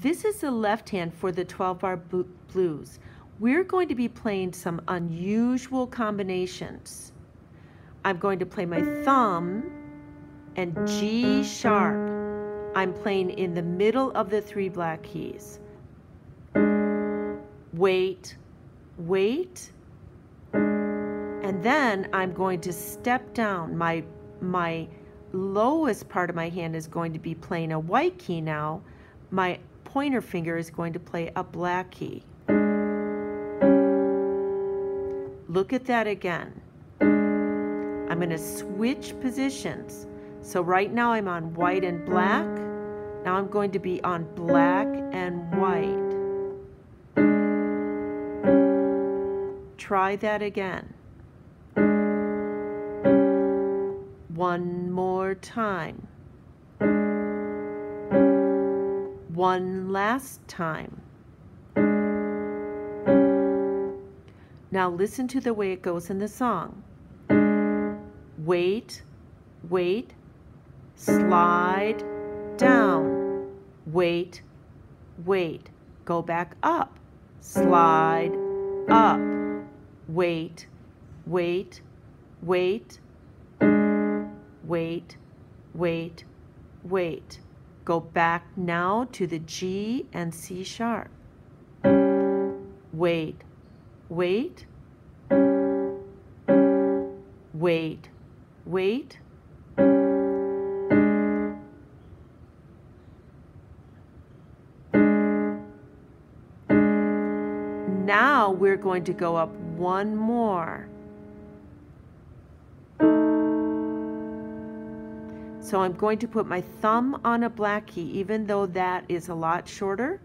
this is the left hand for the 12 bar blues. We're going to be playing some unusual combinations. I'm going to play my thumb and G sharp. I'm playing in the middle of the three black keys. Wait, wait, and then I'm going to step down. My, my lowest part of my hand is going to be playing a white key now. My pointer finger is going to play a black key. Look at that again. I'm going to switch positions. So right now I'm on white and black. Now I'm going to be on black and white. Try that again. One more time. One last time. Now listen to the way it goes in the song. Wait, wait, slide down. Wait, wait, go back up. Slide up. Wait, wait, wait, wait, wait, wait. Go back now to the G and C sharp. Wait, wait, wait, wait. Now we're going to go up one more. So I'm going to put my thumb on a black key, even though that is a lot shorter.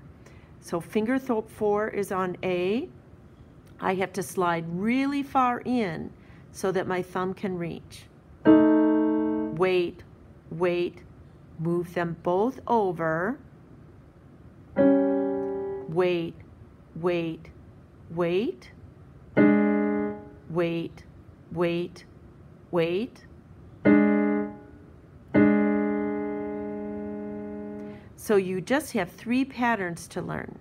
So finger four is on A. I have to slide really far in so that my thumb can reach. Wait, wait, move them both over. Wait, wait, wait. Wait, wait, wait. So you just have three patterns to learn.